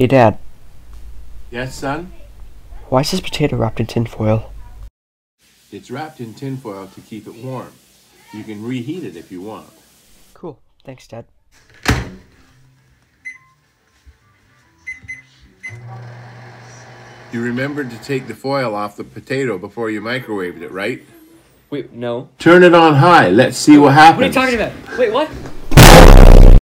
Hey, Dad. Yes, son? Why is this potato wrapped in tinfoil? It's wrapped in tinfoil to keep it warm. You can reheat it if you want. Cool. Thanks, Dad. You remembered to take the foil off the potato before you microwaved it, right? Wait, no. Turn it on high. Let's see what happens. What are you talking about? Wait, what?